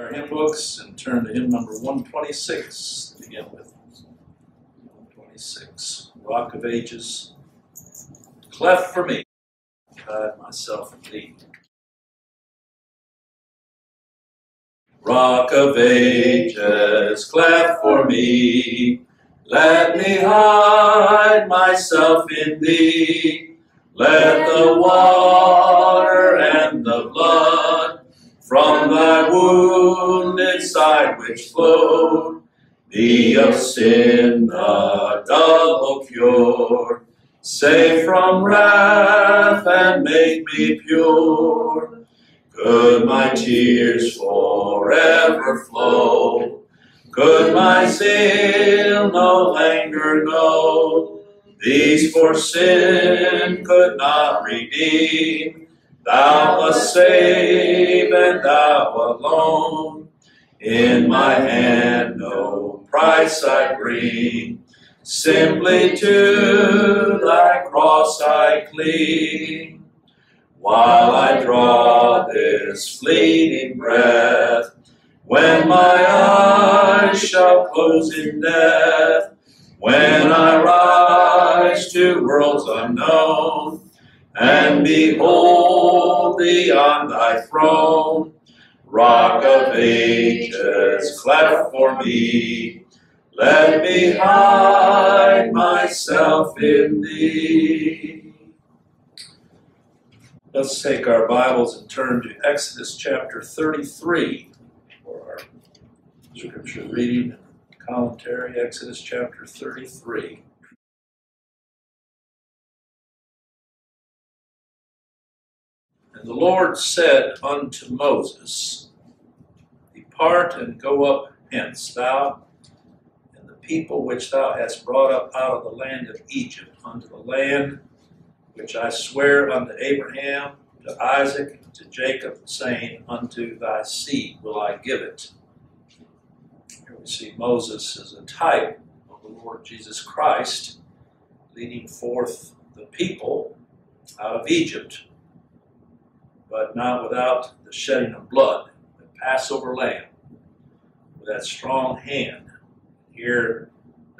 our hymn books and turn to hymn number 126 to begin with. 126. Rock of Ages. Cleft for me. Hide myself in thee. Rock of ages, cleft for me. Let me hide myself in thee. Let the water and the blood from thy wounded side which flowed be of sin the double cure. Save from wrath and make me pure. Could my tears forever flow? Could my zeal no longer know? These for sin could not redeem. Thou must save, and thou alone. In my hand no price I bring. Simply to thy cross I cling. While I draw this fleeting breath, when my eyes shall close in death, when I rise to worlds unknown, and behold thee on thy throne, rock of ages, cleft for me, let me hide myself in thee. Let's take our Bibles and turn to Exodus chapter 33 for our scripture reading and commentary. Exodus chapter 33. And the Lord said unto Moses, Depart and go up hence, thou and the people which thou hast brought up out of the land of Egypt unto the land which I swear unto Abraham, to Isaac, and to Jacob, saying, Unto thy seed will I give it. Here we see Moses as a type of the Lord Jesus Christ leading forth the people out of Egypt, but not without the shedding of blood, the Passover lamb, with that strong hand. Here,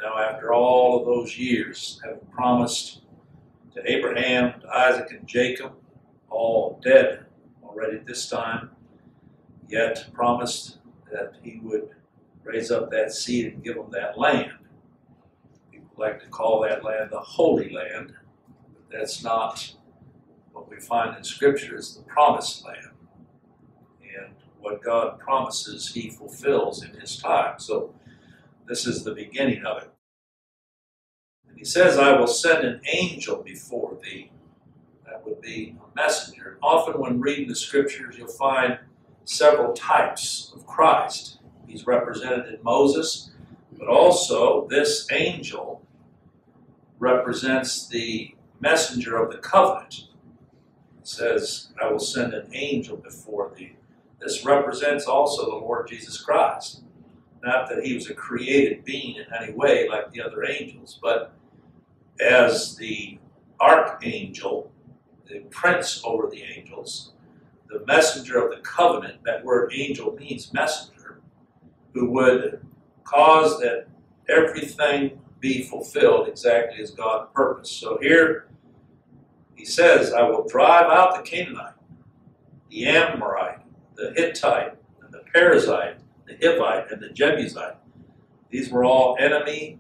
now after all of those years, having promised to Abraham, to Isaac, and Jacob, all dead already this time, yet promised that he would raise up that seed and give them that land. People like to call that land the Holy Land, but that's not what we find in Scripture is the promised land. And what God promises, he fulfills in his time. So this is the beginning of it. And he says, I will send an angel before thee. That would be a messenger. Often, when reading the scriptures, you'll find several types of Christ. He's represented in Moses, but also this angel represents the messenger of the covenant. Says, I will send an angel before thee. This represents also the Lord Jesus Christ. Not that he was a created being in any way like the other angels, but as the archangel, the prince over the angels, the messenger of the covenant, that word angel means messenger, who would cause that everything be fulfilled exactly as God purposed. So here he says, I will drive out the Canaanite, the Amorite, the Hittite, and the Perizzite, the Hivite, and the Jebusite. These were all enemy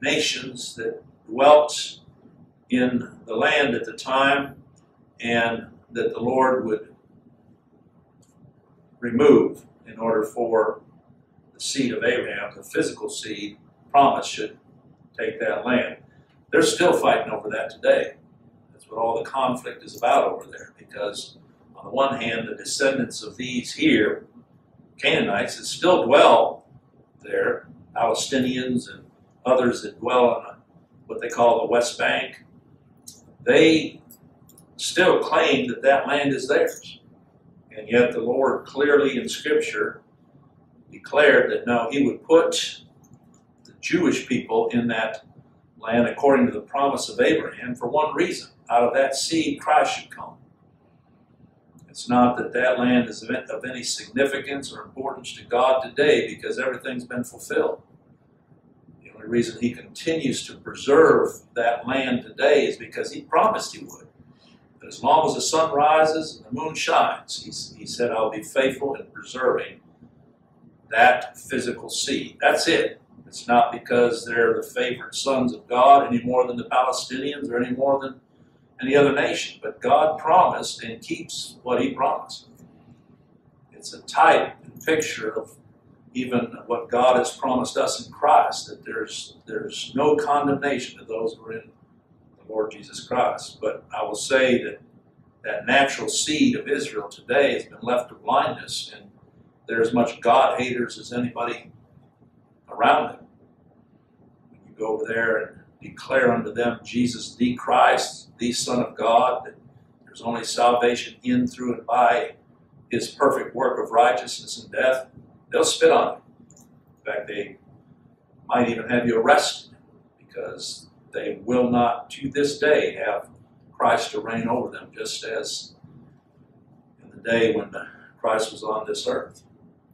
nations that dwelt in the land at the time and that the Lord would remove in order for the seed of Abraham, the physical seed promise, should take that land. They're still fighting over that today. That's what all the conflict is about over there because, on the one hand, the descendants of these here, Canaanites, that still dwell there, Palestinians and others that dwell on what they call the West Bank, they still claim that that land is theirs. And yet the Lord clearly in Scripture declared that no, He would put the Jewish people in that land according to the promise of Abraham for one reason. Out of that seed, Christ should come. It's not that that land is of any significance or importance to God today because everything's been fulfilled. The only reason He continues to preserve that land today is because He promised He would. That as long as the sun rises and the moon shines, He, he said, I'll be faithful in preserving that physical seed. That's it. It's not because they're the favored sons of God any more than the Palestinians or any more than any other nation. But God promised and keeps what He promised. It's a type and picture of even what God has promised us in Christ, that there's there's no condemnation to those who are in the Lord Jesus Christ. But I will say that that natural seed of Israel today has been left to blindness, and they're as much God haters as anybody around them. When you go over there and declare unto them Jesus the Christ, the Son of God, that there's only salvation in, through, and by his perfect work of righteousness and death, they'll spit on you. In fact, they might even have you arrested because they will not, to this day, have Christ to reign over them, just as in the day when Christ was on this earth.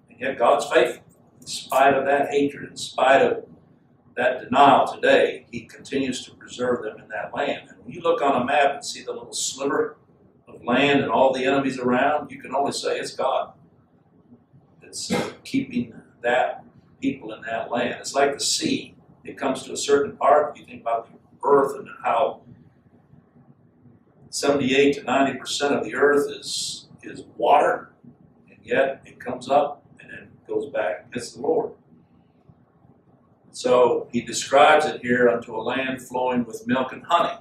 And yet God's faithful. In spite of that hatred, in spite of that denial today, he continues to preserve them in that land. And when you look on a map and see the little sliver of land and all the enemies around, you can only say it's God that's keeping that people in that land. It's like the sea. It comes to a certain part. You think about the earth and how 78 to 90 percent of the earth is is water, and yet it comes up and then goes back. It's the Lord. So he describes it here unto a land flowing with milk and honey.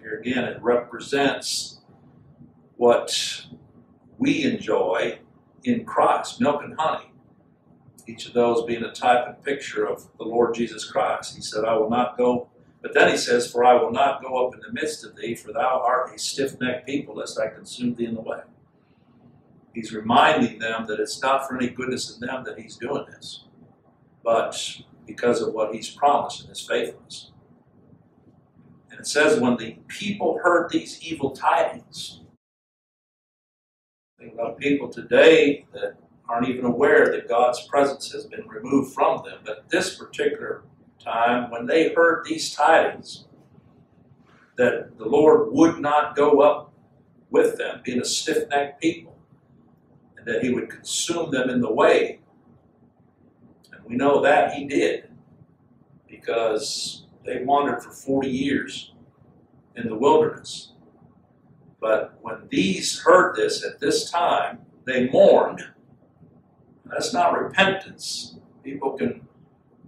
Here again, it represents what we enjoy in Christ milk and honey. Each of those being a type and picture of the Lord Jesus Christ. He said, I will not go, but then he says, For I will not go up in the midst of thee, for thou art a stiff necked people, lest I consume thee in the way. He's reminding them that it's not for any goodness in them that he's doing this but because of what he's promised and his faithfulness. And it says, when the people heard these evil tidings, think about people today that aren't even aware that God's presence has been removed from them. But this particular time, when they heard these tidings, that the Lord would not go up with them, being a stiff necked people, and that He would consume them in the way, we know that he did because they wandered for 40 years in the wilderness. But when these heard this at this time, they mourned. That's not repentance. People can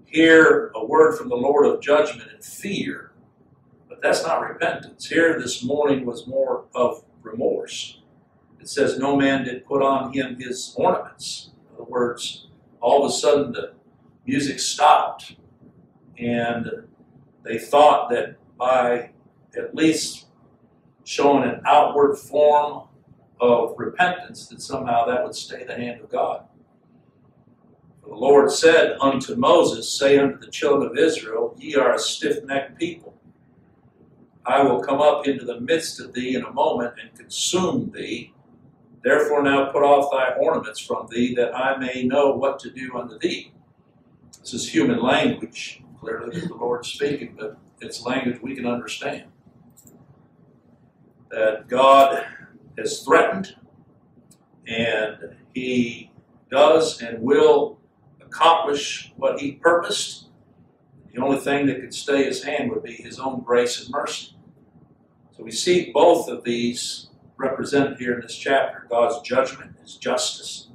hear a word from the Lord of judgment and fear, but that's not repentance. Here this mourning was more of remorse. It says, No man did put on him his ornaments. In other words, all of a sudden the music stopped. And they thought that by at least showing an outward form of repentance, that somehow that would stay the hand of God. The Lord said unto Moses, Say unto the children of Israel, Ye are a stiff necked people. I will come up into the midst of thee in a moment and consume thee. Therefore now put off thy ornaments from thee, that I may know what to do unto thee. This is human language, clearly the Lord speaking, but it's language we can understand. That God has threatened, and He does and will accomplish what He purposed. The only thing that could stay His hand would be His own grace and mercy. So we see both of these represented here in this chapter God's judgment, His justice,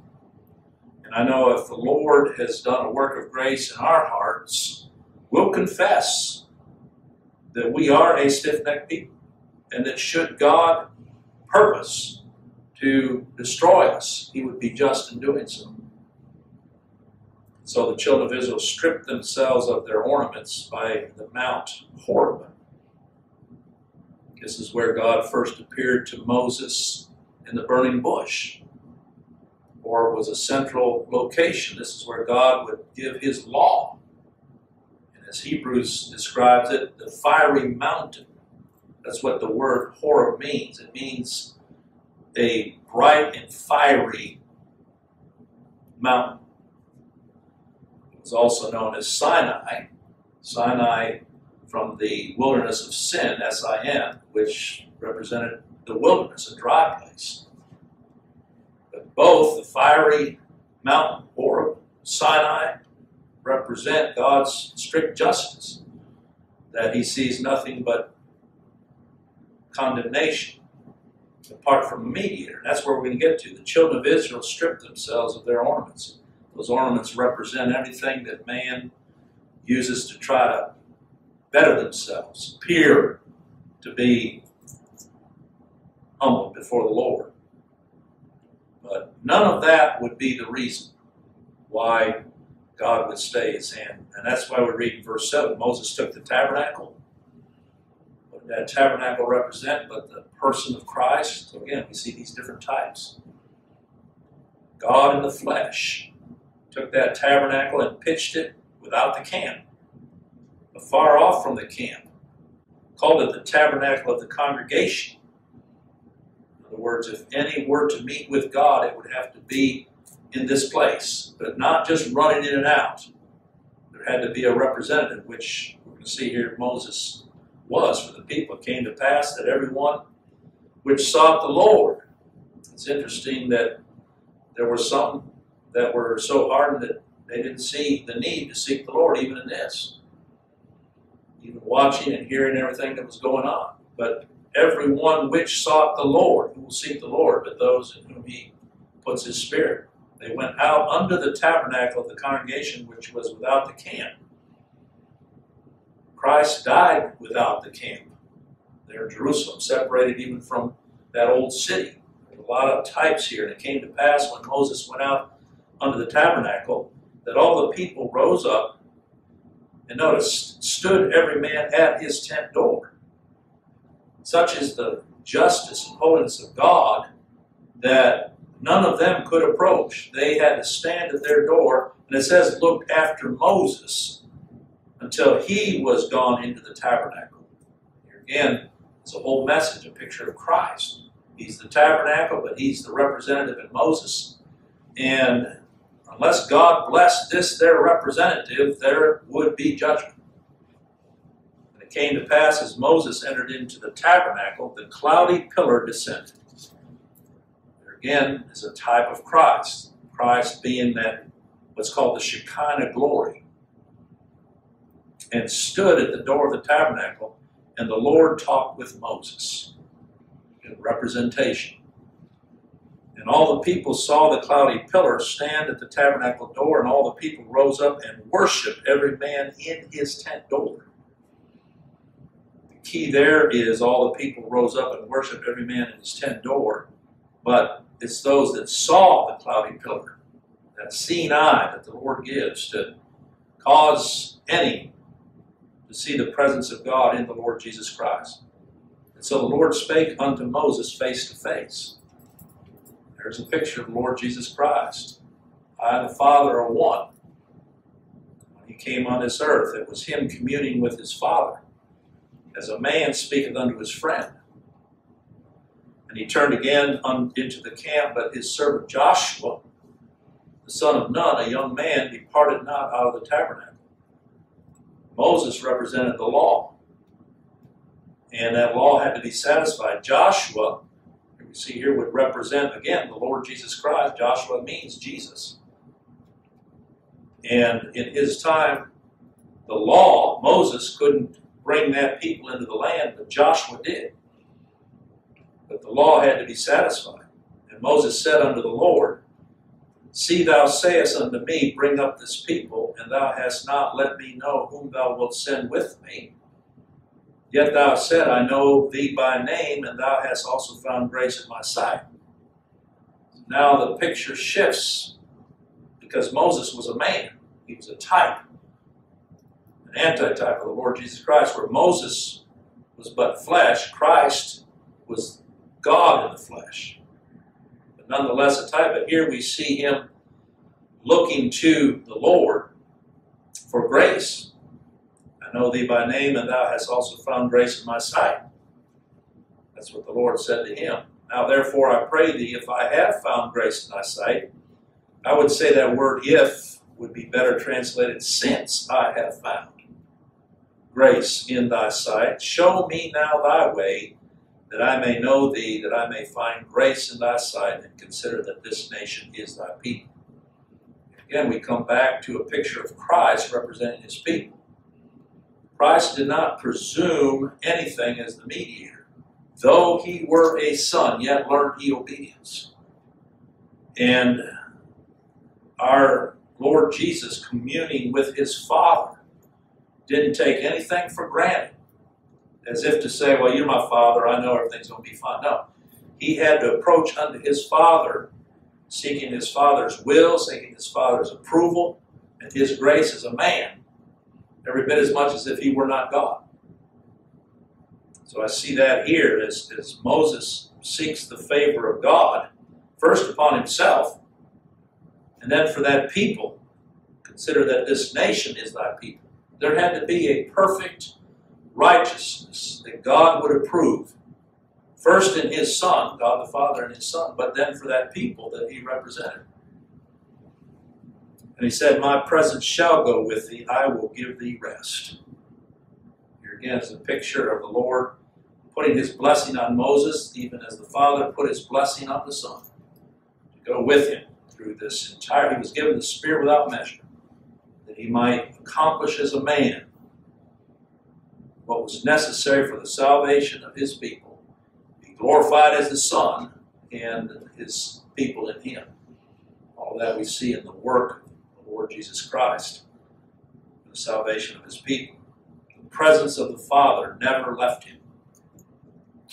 and I know if the Lord has done a work of grace in our hearts, we'll confess that we are a stiff necked people. And that should God purpose to destroy us, he would be just in doing so. So the children of Israel stripped themselves of their ornaments by the Mount Horeb. This is where God first appeared to Moses in the burning bush or was a central location. This is where God would give his law. And as Hebrews describes it, the fiery mountain. That's what the word Horeb means. It means a bright and fiery mountain. It was also known as Sinai. Sinai from the wilderness of sin, S I N, which represented the wilderness, a dry place. Both the fiery mountain or Sinai represent God's strict justice, that he sees nothing but condemnation apart from a mediator. That's where we're going to get to. The children of Israel stripped themselves of their ornaments. Those ornaments represent everything that man uses to try to better themselves, appear to be humble before the Lord. But none of that would be the reason why God would stay his hand. And that's why we read in verse 7 Moses took the tabernacle. What did that tabernacle represent? But the person of Christ. So again, we see these different types. God in the flesh took that tabernacle and pitched it without the camp, far off from the camp. Called it the tabernacle of the congregation. Words, if any were to meet with God, it would have to be in this place, but not just running in and out. There had to be a representative, which we're going to see here Moses was for the people. It came to pass that everyone which sought the Lord. It's interesting that there were some that were so hardened that they didn't see the need to seek the Lord even in this. Even watching and hearing everything that was going on. But everyone which sought the Lord, who will seek the Lord, but those in whom he puts his spirit. They went out under the tabernacle of the congregation which was without the camp. Christ died without the camp there in Jerusalem, separated even from that old city. There's a lot of types here. And it came to pass when Moses went out under the tabernacle that all the people rose up and notice, stood every man at his tent door. Such is the justice and holiness of God that none of them could approach. They had to stand at their door, and it says, looked after Moses until he was gone into the tabernacle. Here again, it's a whole message, a picture of Christ. He's the tabernacle, but he's the representative in Moses. And unless God blessed this their representative, there would be judgment. It came to pass as Moses entered into the tabernacle, the cloudy pillar descended There again is a type of Christ. Christ being that what's called the Shekinah glory. And stood at the door of the tabernacle, and the Lord talked with Moses in representation. And all the people saw the cloudy pillar stand at the tabernacle door, and all the people rose up and worshiped every man in his tent door. Key there is all the people rose up and worshiped every man in his tent door, but it's those that saw the cloudy pillar, that seeing eye that the Lord gives to cause any to see the presence of God in the Lord Jesus Christ. And so the Lord spake unto Moses face to face. There's a picture of the Lord Jesus Christ. I and the Father are one. When he came on this earth, it was him communing with his Father. As a man speaketh unto his friend. And he turned again into the camp, but his servant Joshua, the son of Nun, a young man, departed not out of the tabernacle. Moses represented the law, and that law had to be satisfied. Joshua, you see here, would represent, again, the Lord Jesus Christ. Joshua means Jesus. And in his time, the law, Moses couldn't bring that people into the land, but Joshua did. But the law had to be satisfied. And Moses said unto the Lord, See, thou sayest unto me, Bring up this people, and thou hast not let me know whom thou wilt send with me. Yet thou said, I know thee by name, and thou hast also found grace in my sight. Now the picture shifts because Moses was a man. He was a type, an antitype of the Lord Jesus Christ, where Moses was but flesh, Christ was God in the flesh. But nonetheless, a type. But here we see him looking to the Lord for grace. I know thee by name, and thou hast also found grace in my sight. That's what the Lord said to him. Now therefore I pray thee, if I have found grace in thy sight, I would say that word if would be better translated since I have found grace in thy sight. Show me now thy way, that I may know thee, that I may find grace in thy sight, and consider that this nation is thy people. Again, we come back to a picture of Christ representing his people. Christ did not presume anything as the mediator. Though he were a son, yet learned he obedience. And our Lord Jesus communing with his Father didn't take anything for granted, as if to say, Well, you're my Father, I know everything's going to be fine. No. He had to approach unto his Father, seeking his Father's will, seeking his Father's approval, and his grace as a man, every bit as much as if he were not God. So I see that here as, as Moses seeks the favor of God, first upon himself, and then for that people. Consider that this nation is thy people. There had to be a perfect righteousness that God would approve. First in his Son, God the Father and his Son, but then for that people that he represented. And he said, My presence shall go with thee, I will give thee rest. Here again is a picture of the Lord putting his blessing on Moses, even as the Father put his blessing on the Son, to go with him through this entire. He was given the Spirit without measure, he might accomplish as a man what was necessary for the salvation of his people, be glorified as the Son and his people in him. All that we see in the work of the Lord Jesus Christ, the salvation of his people. The presence of the Father never left him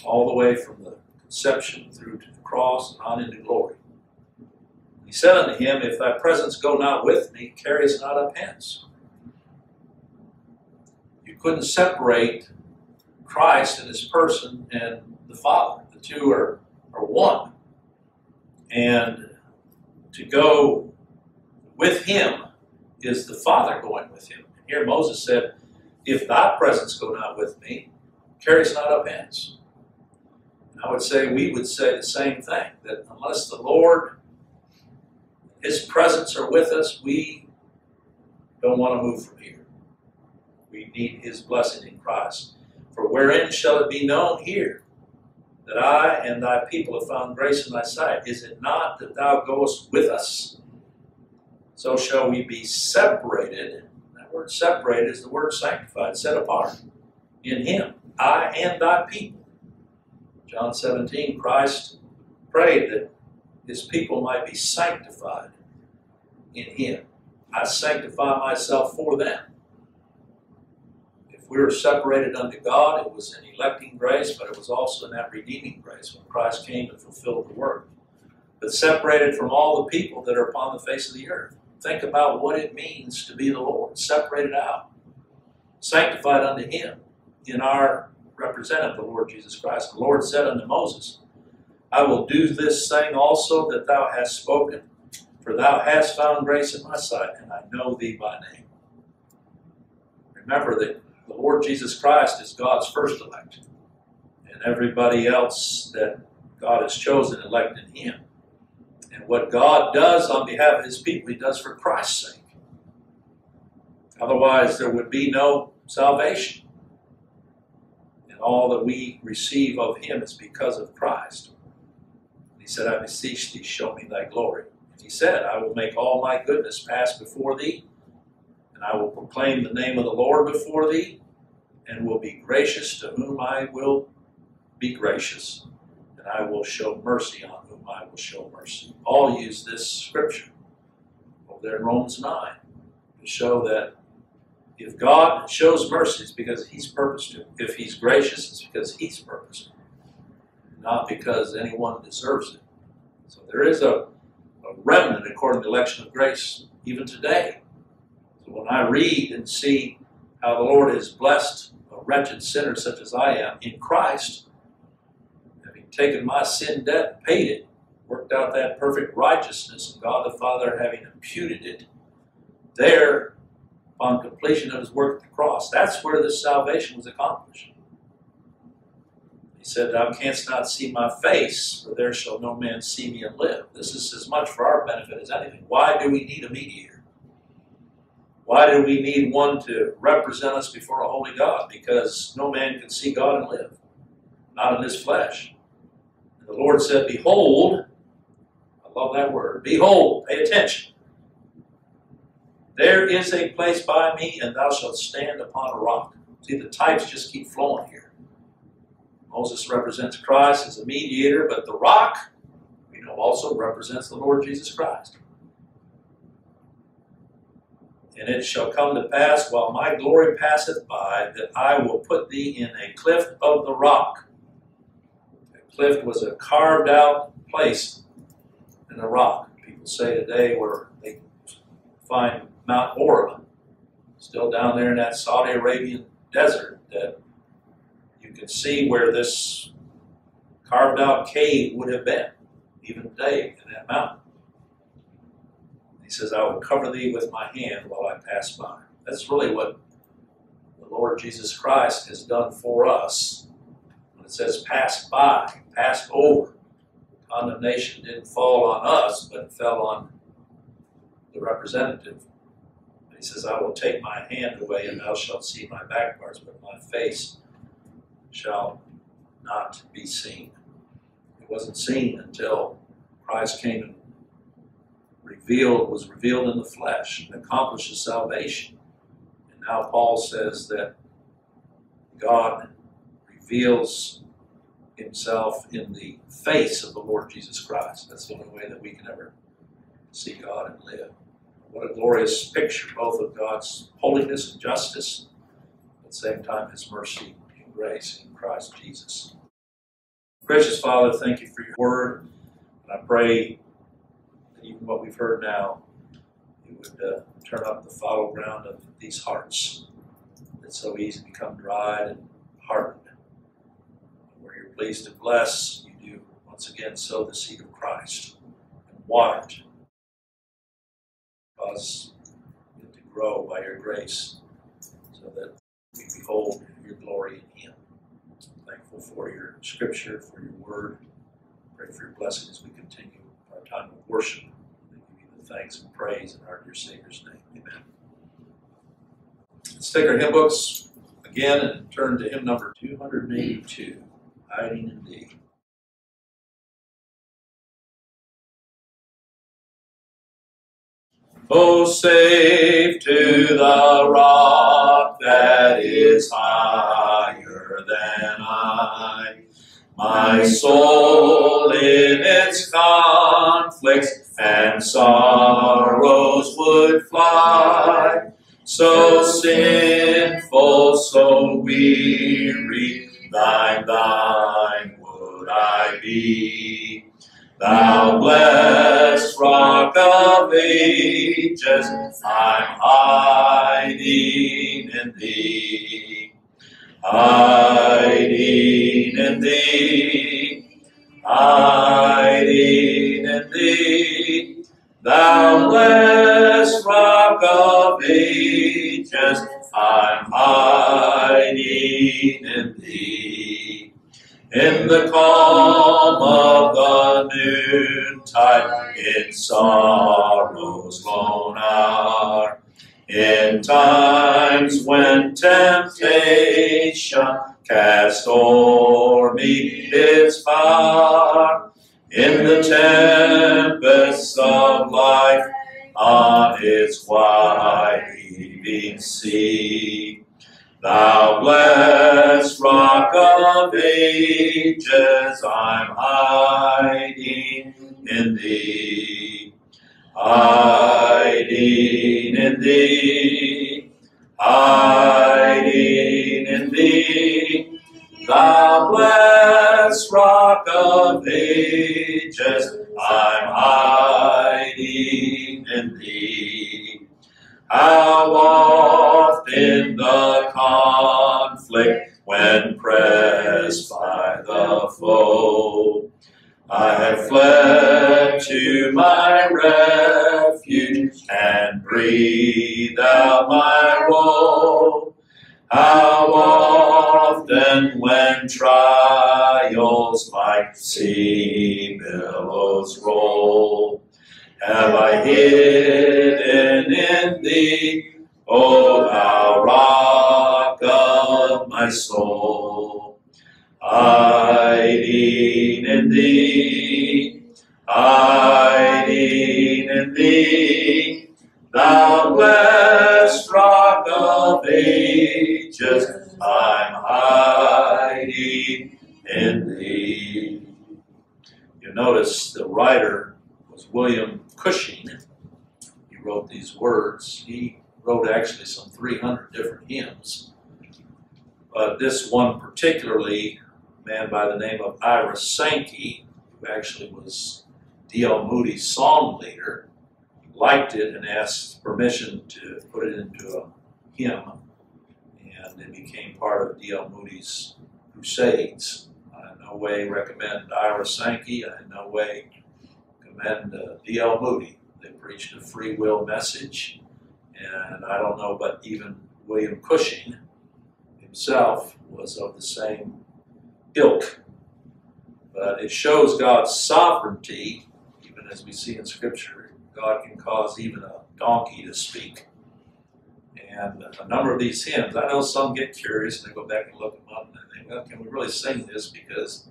all the way from the conception through to the cross and on into glory. Said unto him, If thy presence go not with me, carry us not up hence. You couldn't separate Christ and his person and the Father. The two are, are one. And to go with him is the Father going with him. And here Moses said, If thy presence go not with me, carry us not up hence. I would say we would say the same thing that unless the Lord, His presence are with us, we don't want to move from here. We need His blessing in Christ. For wherein shall it be known here that I and thy people have found grace in thy sight? Is it not that thou goest with us? So shall we be separated. That word separated is the word sanctified, set apart in Him, I and thy people John 17, Christ prayed that his people might be sanctified in him. I sanctify myself for them. If we were separated unto God, it was an electing grace, but it was also in that redeeming grace when Christ came and fulfilled the work. But separated from all the people that are upon the face of the earth. Think about what it means to be the Lord, separated out, sanctified unto him in our representative, the Lord Jesus Christ. The Lord said unto Moses, I will do this thing also that thou hast spoken, for thou hast found grace in my sight, and I know thee by name. Remember that the Lord Jesus Christ is God's first elect, and everybody else that God has chosen elected him. And what God does on behalf of his people, he does for Christ's sake. Otherwise, there would be no salvation and all that we receive of him is because of Christ. He said, I beseech thee, show me thy glory. He said, I will make all my goodness pass before thee, and I will proclaim the name of the Lord before thee, and will be gracious to whom I will be gracious, and I will show mercy on whom I will show mercy. All use this scripture over there in Romans 9 to show that if God shows mercy, it's because He's purposed. If He's gracious, it's because He's purposed not because anyone deserves it. So there is a, a remnant according to the election of grace even today. So when I read and see how the Lord has blessed a wretched sinner such as I am in Christ, having taken my sin debt, paid it, worked out that perfect righteousness, and God the Father having imputed it, there upon completion of his work at the cross. That's where this salvation was accomplished. He said, Thou canst not see my face, for there shall no man see me and live. This is as much for our benefit as anything. Why do we need a mediator? Why do we need one to represent us before a holy God? Because no man can see God and live, not in his flesh. And the Lord said, Behold, I love that word, behold, pay attention. There is a place by me, and thou shalt stand upon a rock. See, the types just keep flowing here. Moses represents Christ as a mediator, but the rock, we know, also represents the Lord Jesus Christ. And it shall come to pass while my glory passeth by that I will put thee in a clift of the rock. A clift was a carved out place in a rock. People say today where they find Mount Horeb, still down there in that Saudi Arabian desert, that you can see where this carved out cave would have been, even today in that mountain. He says, I will cover thee with my hand while I pass by. That's really what the Lord Jesus Christ has done for us. When it says pass by, pass over, condemnation didn't fall on us, but it fell on the representative. he says, I will take my hand away, and thou shalt see my back parts, but my face shall not be seen. It wasn't seen until Christ came and revealed, was revealed in the flesh and accomplishes salvation. And now Paul says that God reveals himself in the face of the Lord Jesus Christ. That's the only way that we can ever see God and live. What a glorious picture, both of God's holiness and justice, at the same time, His mercy grace in Christ Jesus. Gracious Father, thank you for your word. And I pray that even what we've heard now, you would uh, turn up the fallow ground of these hearts that so easily become dried and hardened. Where you're pleased to bless, you do once again sow the seed of Christ and water it. Cause it to grow by your grace so that we behold your glory in Him. Thankful for your scripture, for your word. Pray for your blessing as we continue our time of worship We give you the thanks and praise in our dear Savior's name. Amen. Let's take our hymn books again and turn to hymn number 282, Hiding in Thee. Oh, safe to the rock that is higher than I, my soul in its conflicts and sorrows would fly. So sinful, so weary, thine, thine would I be. Thou blessed rock of ages, I'm hiding in thee. Hiding in thee, hiding in thee. Thou blessed rock of ages, I'm hiding in thee. In the calm of the noontide, in sorrow's lone hour, in times when temptation cast o'er me its power, in the tempests of life on its wide heaving sea. Thou rock of ages, I'm hiding in thee. Hiding in thee. Hiding in thee. Thou blessed rock of ages, trials like sea billows roll. Have I hidden in thee, O thou rock of my soul? Hiding in thee, hiding in thee, thou blessed rock of ages, in thee. You notice the writer was William Cushing. He wrote these words. He wrote actually some 300 different hymns. But this one particularly, a man by the name of Ira Sankey, who actually was D.L. Moody's song leader, liked it and asked permission to put it into a hymn, and it became part of D.L. Moody's crusades. I in no way recommend Ira Sankey. I in no way commend uh, D.L. Moody. They preached a free will message, and I don't know, but even William Cushing himself was of the same ilk. But it shows God's sovereignty, even as we see in Scripture. God can cause even a donkey to speak. And a number of these hymns, I know some get curious and they go back and look them up and they think, well, can we really sing this? Because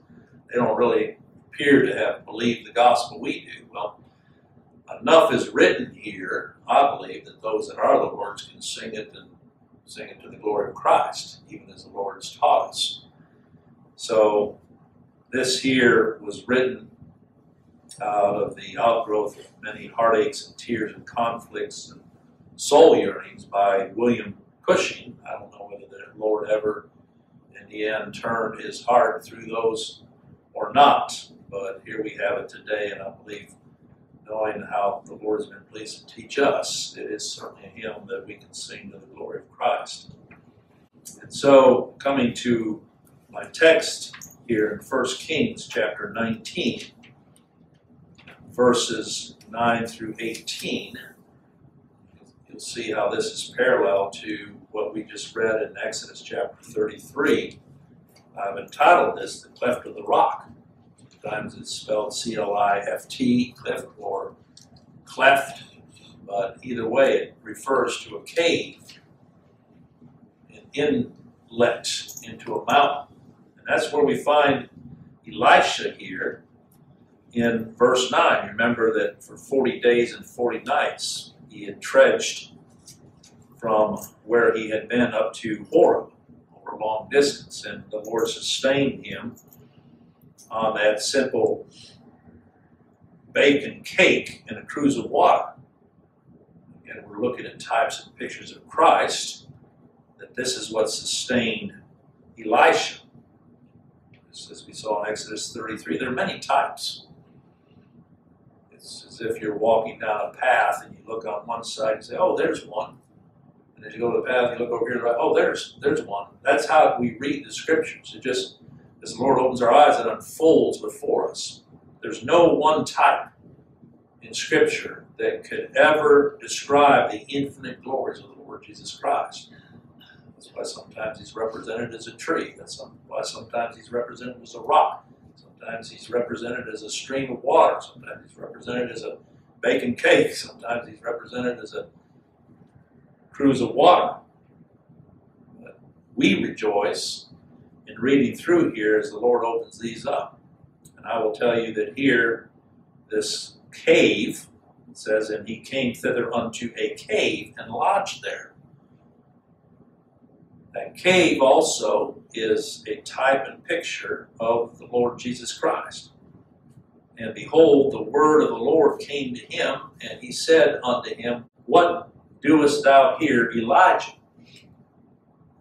they don't really appear to have believed the gospel we do. Well, enough is written here, I believe, that those that are the Lord's can sing it and sing it to the glory of Christ, even as the Lord's taught us. So this here was written out of the outgrowth of many heartaches and tears and conflicts and soul yearnings by William Cushing. I don't know whether the Lord ever, in the end, turned his heart through those or not, but here we have it today, and I believe, knowing how the Lord has been pleased to teach us, it is certainly a hymn that we can sing to the glory of Christ. And so, coming to my text here in 1 Kings chapter 19, verses 9 through 18, you'll see how this is parallel to what we just read in Exodus chapter 33. I've entitled this The Cleft of the Rock. Sometimes it's spelled C L I F T, cleft or cleft, but either way it refers to a cave, an inlet into a mountain. And that's where we find Elisha here in verse 9. Remember that for 40 days and 40 nights he had trudged from where he had been up to Horeb over a long distance, and the Lord sustained him on that simple bacon cake in a cruse of water. And we're looking at types and pictures of Christ, that this is what sustained Elisha. As we saw in Exodus 33, there are many types. As if you're walking down a path and you look on one side and say, oh, there's one. And as you go to the path, you look over here, right, oh, there's there's one. That's how we read the scriptures. It just, as the Lord opens our eyes, it unfolds before us. There's no one type in scripture that could ever describe the infinite glories of the Lord Jesus Christ. That's why sometimes he's represented as a tree. That's why sometimes he's represented as a rock. Sometimes he's represented as a stream of water. Sometimes he's represented as a bacon cake. Sometimes he's represented as a cruse of water. But we rejoice in reading through here as the Lord opens these up. And I will tell you that here, this cave, says, and he came thither unto a cave and lodged there. That cave also is a type and picture of the Lord Jesus Christ. And behold, the word of the Lord came to him, and he said unto him, What doest thou here, Elijah?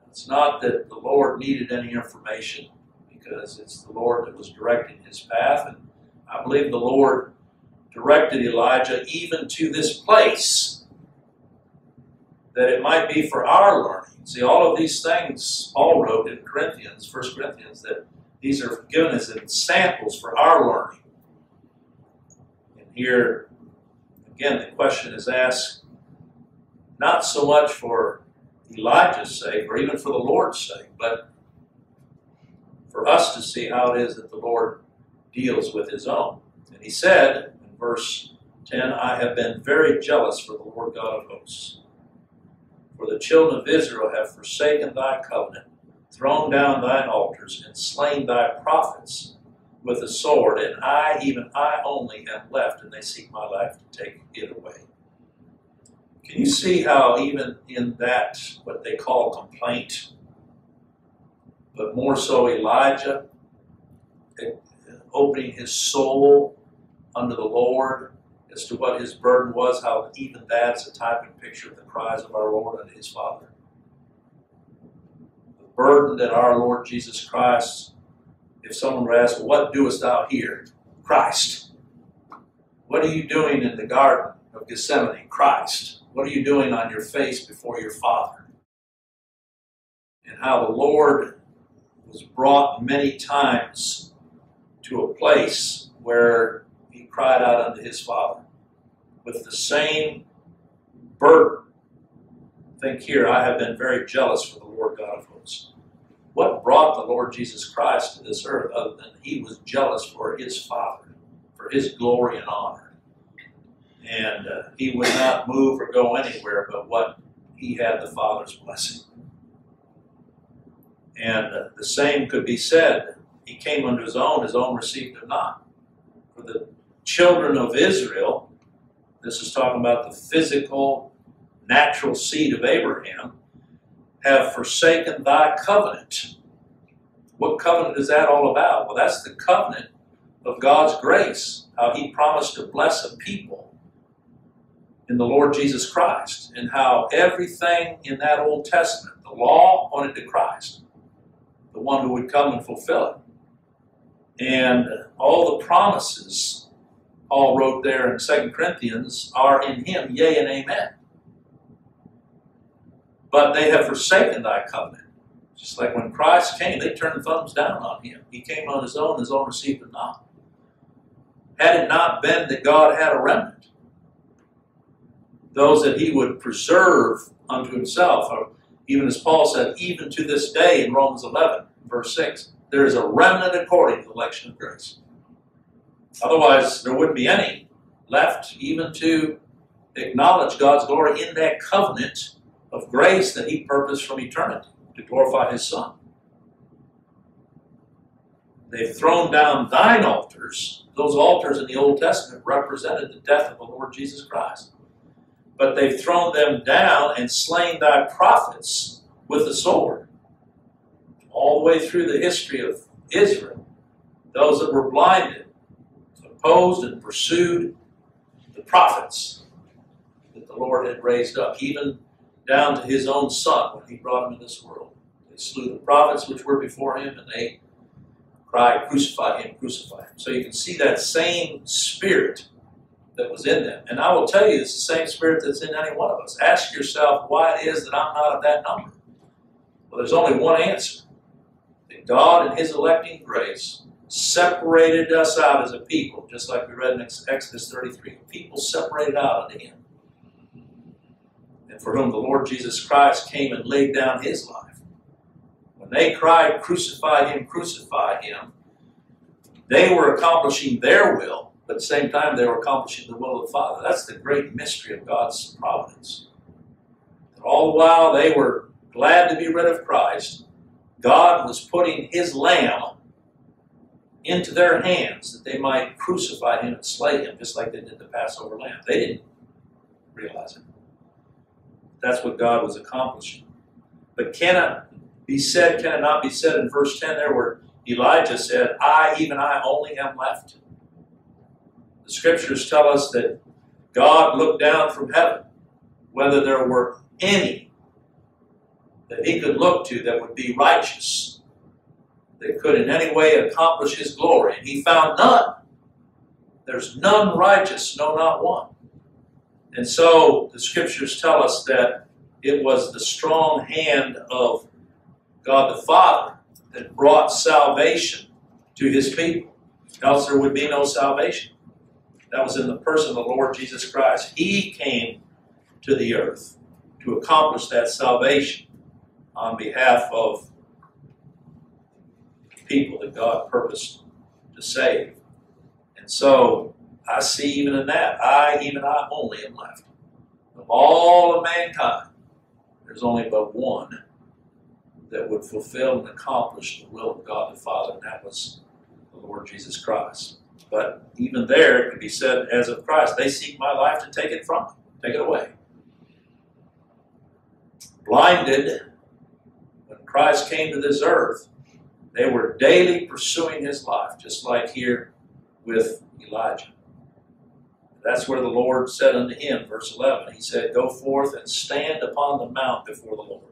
It's not that the Lord needed any information, because it's the Lord that was directing his path. And I believe the Lord directed Elijah even to this place, that it might be for our learning. See, all of these things Paul wrote in Corinthians, First Corinthians, that these are given as examples for our learning. And here, again, the question is asked not so much for Elijah's sake or even for the Lord's sake, but for us to see how it is that the Lord deals with his own. And he said in verse 10, I have been very jealous for the Lord God of hosts. For the children of Israel have forsaken thy covenant, thrown down thine altars, and slain thy prophets with the sword, and I, even I only, am left, and they seek my life to take it away. Can you see how, even in that, what they call complaint, but more so Elijah, eh, opening his soul under the Lord as to what his burden was, how even that's a type and picture of the cries of our Lord and his Father. The burden that our Lord Jesus Christ, if someone were asked, What doest thou here? Christ. What are you doing in the Garden of Gethsemane? Christ. What are you doing on your face before your Father? And how the Lord was brought many times to a place where he cried out unto his Father with the same burden. Think here, I have been very jealous for the Lord God of hosts. What brought the Lord Jesus Christ to this earth other than he was jealous for his Father, for his glory and honor? And uh, he would not move or go anywhere but what he had the Father's blessing. And uh, the same could be said. He came unto his own, his own received him not. For the children of Israel, this is talking about the physical, natural seed of Abraham, have forsaken thy covenant. What covenant is that all about? Well, that's the covenant of God's grace, how he promised to bless a people in the Lord Jesus Christ, and how everything in that Old Testament, the law pointed to Christ, the one who would come and fulfill it. And all the promises Paul wrote there in 2 Corinthians are in him, yea and amen. But they have forsaken thy covenant. Just like when Christ came, they turned thumbs down on him. He came on his own, his own received him not. Had it not been that God had a remnant, those that he would preserve unto himself, or even as Paul said, even to this day in Romans 11, verse 6, there is a remnant according to the election of grace. Otherwise, there wouldn't be any left even to acknowledge God's glory in that covenant of grace that He purposed from eternity to glorify His Son. They've thrown down thine altars. Those altars in the Old Testament represented the death of the Lord Jesus Christ. But they've thrown them down and slain thy prophets with the sword. All the way through the history of Israel, those that were blinded opposed and pursued the prophets that the Lord had raised up, even down to his own son when he brought him into this world. They slew the prophets which were before him, and they cried, Crucify him, crucify him. So you can see that same spirit that was in them. And I will tell you, it's the same spirit that's in any one of us. Ask yourself why it is that I'm not of that number. Well, there's only one answer that God, in his electing grace, separated us out as a people, just like we read in Exodus 33. People separated out unto him. And for whom the Lord Jesus Christ came and laid down his life. When they cried, Crucify him, crucify him, they were accomplishing their will, but at the same time they were accomplishing the will of the Father. That's the great mystery of God's providence. And all the while they were glad to be rid of Christ, God was putting his lamb into their hands that they might crucify him and slay him, just like they did the Passover lamb. They didn't realize it. That's what God was accomplishing. But can it be said, can it not be said in verse 10 there where Elijah said, I, even I, only am left? The scriptures tell us that God looked down from heaven, whether there were any that he could look to that would be righteous that could in any way accomplish his glory. And he found none. There's none righteous, no, not one. And so the scriptures tell us that it was the strong hand of God the Father that brought salvation to his people. Else there would be no salvation. That was in the person of the Lord Jesus Christ. He came to the earth to accomplish that salvation on behalf of people that God purposed to save. And so I see even in that, I, even I only am left. Of all of mankind, there's only but one that would fulfill and accomplish the will of God the Father, and that was the Lord Jesus Christ. But even there, it could be said, as of Christ, they seek my life to take it from me, take it away. Blinded, when Christ came to this earth, they were daily pursuing his life, just like here with Elijah. That's where the Lord said unto him, verse 11, He said, Go forth and stand upon the mount before the Lord.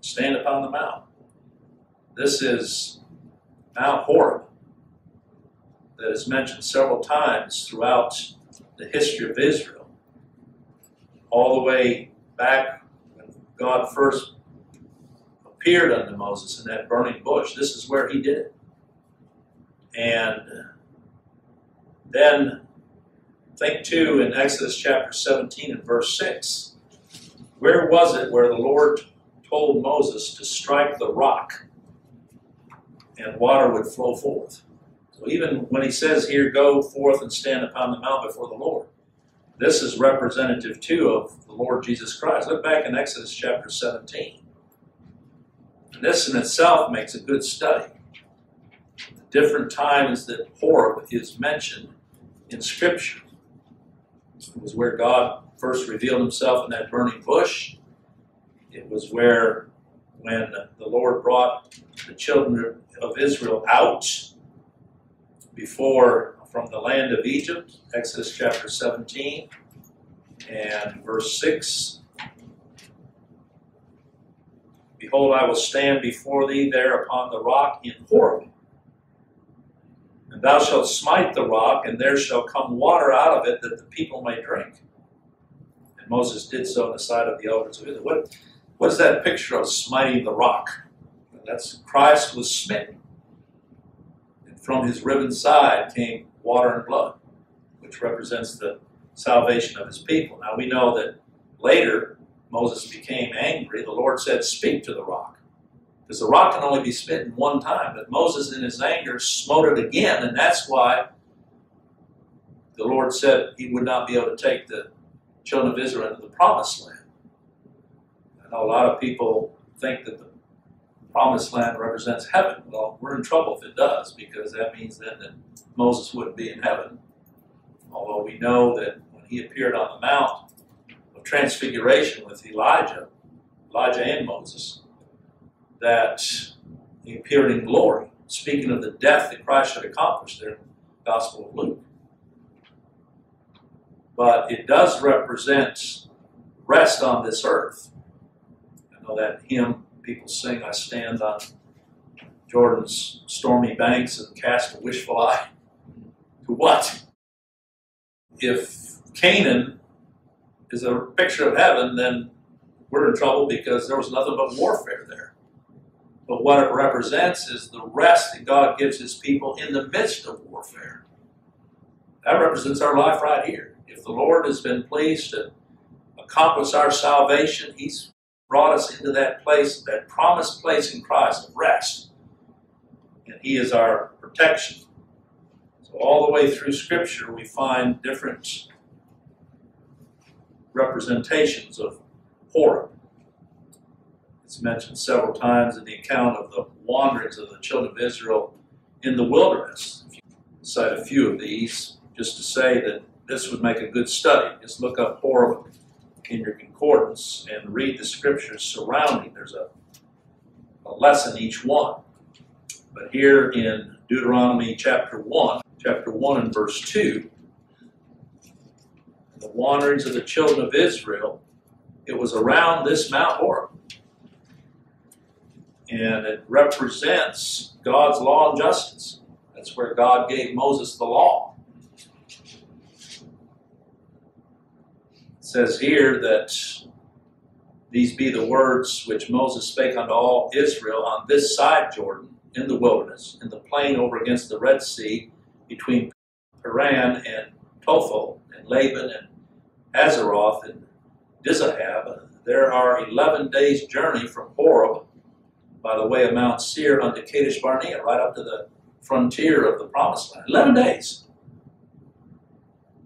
Stand upon the mount. This is Mount Horeb that is mentioned several times throughout the history of Israel, all the way back when God first appeared unto Moses in that burning bush. This is where he did it. And then think too in Exodus chapter 17 and verse 6. Where was it where the Lord told Moses to strike the rock and water would flow forth? So even when he says here, go forth and stand upon the mount before the Lord, this is representative too of the Lord Jesus Christ. Look back in Exodus chapter 17. And this in itself makes a good study. The different times that Horeb is mentioned in Scripture. It was where God first revealed himself in that burning bush. It was where, when the Lord brought the children of Israel out before from the land of Egypt, Exodus chapter 17 and verse 6. Behold, I will stand before thee there upon the rock in Horeb. And thou shalt smite the rock, and there shall come water out of it that the people may drink. And Moses did so in the sight of the elders of Israel. What, what is that picture of smiting the rock? That's Christ was smitten. And from his riven side came water and blood, which represents the salvation of his people. Now we know that later Moses became angry. The Lord said, Speak to the rock. Because the rock can only be smitten one time. But Moses, in his anger, smote it again, and that's why the Lord said he would not be able to take the children of Israel into the promised land. I know a lot of people think that the promised land represents heaven. Well, we're in trouble if it does, because that means then that Moses wouldn't be in heaven. Although we know that when he appeared on the Mount Transfiguration with Elijah, Elijah and Moses, that he appeared in glory, speaking of the death that Christ should accomplish there in the Gospel of Luke. But it does represent rest on this earth. I know that hymn people sing, I stand on Jordan's stormy banks and cast a wishful eye. To what? If Canaan is a picture of heaven, then we're in trouble because there was nothing but warfare there. But what it represents is the rest that God gives his people in the midst of warfare. That represents our life right here. If the Lord has been pleased to accomplish our salvation, he's brought us into that place, that promised place in Christ of rest. And he is our protection. So all the way through Scripture, we find different representations of Horeb. It's mentioned several times in the account of the wanderings of the children of Israel in the wilderness. If you cite a few of these, just to say that this would make a good study. Just look up Horeb in your concordance and read the scriptures surrounding. There's a, a lesson each one. But here in Deuteronomy chapter 1, chapter 1 and verse 2, the wanderings of the children of Israel, it was around this Mount Horeb and it represents God's law and justice. That's where God gave Moses the law. It says here that these be the words which Moses spake unto all Israel on this side Jordan, in the wilderness, in the plain over against the Red Sea, between Paran and Tophel, and Laban, and Hazeroth, and Dizahab. There are 11 days' journey from Horeb by the way of Mount Seir unto Kadesh Barnea, right up to the frontier of the promised land. 11 days.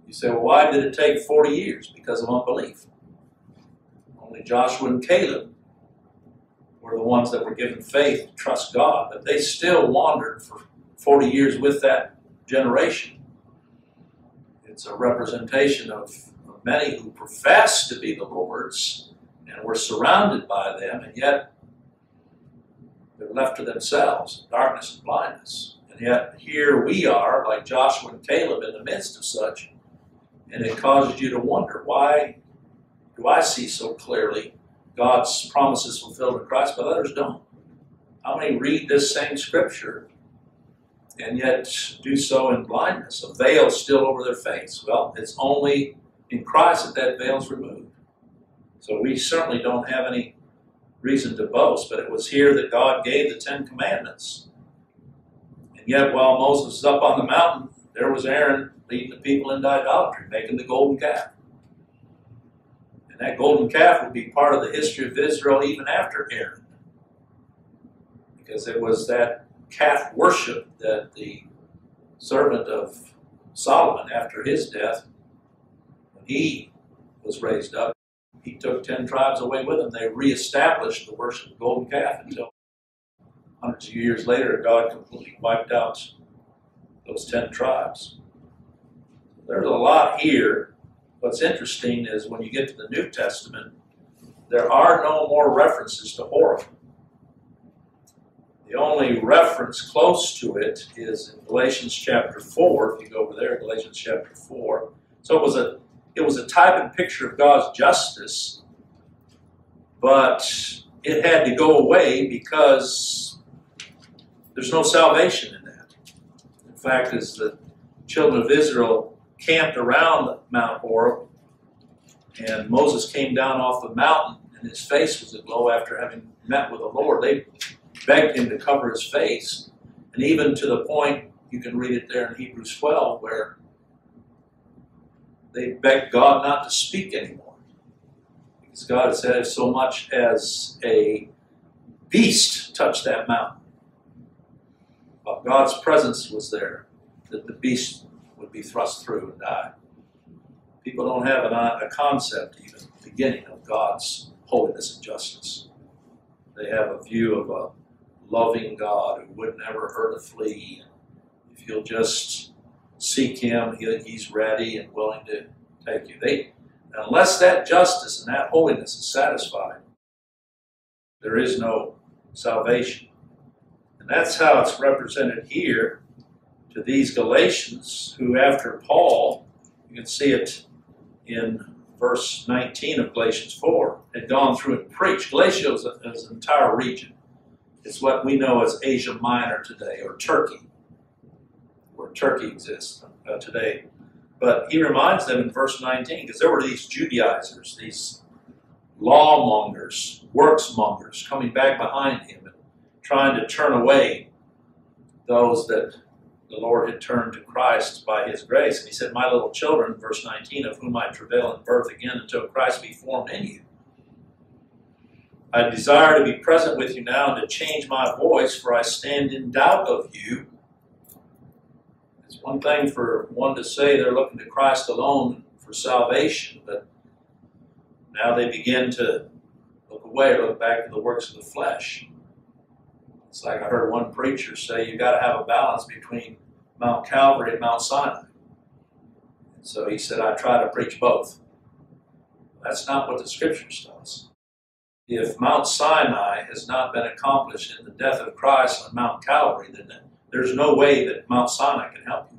You say, well, why did it take 40 years? Because of unbelief. Only Joshua and Caleb were the ones that were given faith to trust God, but they still wandered for 40 years with that generation. It's a representation of, many who profess to be the Lord's and were surrounded by them, and yet they're left to themselves, in darkness and blindness. And yet here we are, like Joshua and Caleb, in the midst of such, and it causes you to wonder why do I see so clearly God's promises fulfilled in Christ, but others don't? How many read this same scripture and yet do so in blindness? A veil still over their face. Well, it's only in Christ that that veil is removed. So we certainly don't have any reason to boast, but it was here that God gave the Ten Commandments. And yet, while Moses was up on the mountain, there was Aaron leading the people into idolatry, making the golden calf. And that golden calf would be part of the history of Israel even after Aaron. Because it was that calf worship that the servant of Solomon, after his death, he was raised up, he took ten tribes away with him. They reestablished the worship of the golden calf until hundreds of years later, God completely wiped out those ten tribes. There's a lot here. What's interesting is when you get to the New Testament, there are no more references to Horeb. The only reference close to it is in Galatians chapter 4. If you go over there, Galatians chapter 4. So it was a it was a type and picture of God's justice, but it had to go away because there's no salvation in that. In fact, as the children of Israel camped around Mount Horeb, and Moses came down off the mountain, and his face was aglow after having met with the Lord. They begged him to cover his face, and even to the point, you can read it there in Hebrews 12, where they begged God not to speak anymore. Because God said, if so much as a beast touched that mountain, while God's presence was there, that the beast would be thrust through and die. People don't have an, a concept, even beginning, of God's holiness and justice. They have a view of a loving God who would never hurt a flea. If you'll just seek Him, He's ready and willing to take you. They, unless that justice and that holiness is satisfied, there is no salvation. And that's how it's represented here to these Galatians, who after Paul, you can see it in verse 19 of Galatians 4, had gone through and preached. Galatia is an entire region. It's what we know as Asia Minor today, or Turkey Turkey exists uh, today. But he reminds them in verse 19, because there were these Judaizers, these lawmongers, worksmongers coming back behind him and trying to turn away those that the Lord had turned to Christ by his grace. And he said, My little children, verse 19, of whom I travail in birth again until Christ be formed in you. I desire to be present with you now and to change my voice, for I stand in doubt of you one thing for one to say they're looking to Christ alone for salvation, but now they begin to look away, look back to the works of the flesh. It's like I heard one preacher say you've got to have a balance between Mount Calvary and Mount Sinai. So he said, I try to preach both. That's not what the scriptures us. If Mount Sinai has not been accomplished in the death of Christ on Mount Calvary, then there's no way that Mount Sinai can help you.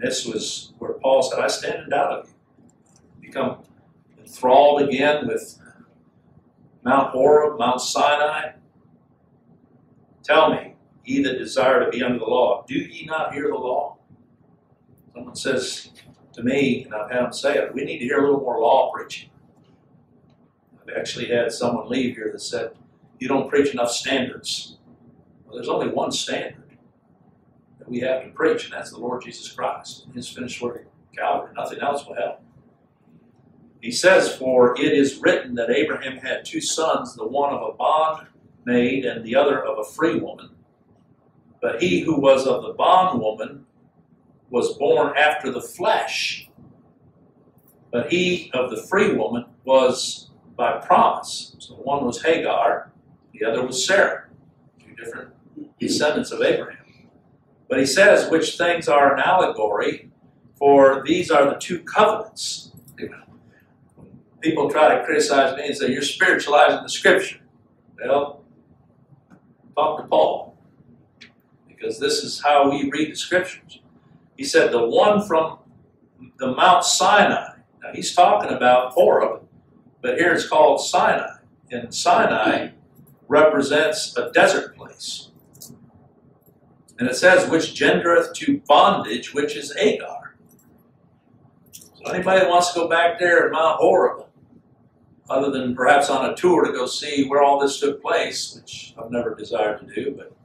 And this was where Paul said, I stand in doubt of you. Become enthralled again with Mount Horeb, Mount Sinai. Tell me, ye that desire to be under the law, do ye not hear the law? Someone says to me, and I've had them say it, we need to hear a little more law preaching. I've actually had someone leave here that said, you don't preach enough standards. Well, there's only one standard we have to preach, and that's the Lord Jesus Christ and his finished work at Calvary. Nothing else will help. He says, For it is written that Abraham had two sons, the one of a bond maid, and the other of a free woman. But he who was of the bondwoman was born after the flesh. But he of the free woman was by promise. So one was Hagar, the other was Sarah, two different descendants of Abraham. But he says which things are an allegory, for these are the two covenants. People try to criticize me and say, You're spiritualizing the scripture. Well, talk to Paul, because this is how we read the scriptures. He said, The one from the Mount Sinai. Now he's talking about Horeb, but here it's called Sinai. And Sinai represents a desert place. And it says, which gendereth to bondage, which is Agar. So anybody that wants to go back there at Mount Horeb, other than perhaps on a tour to go see where all this took place, which I've never desired to do, but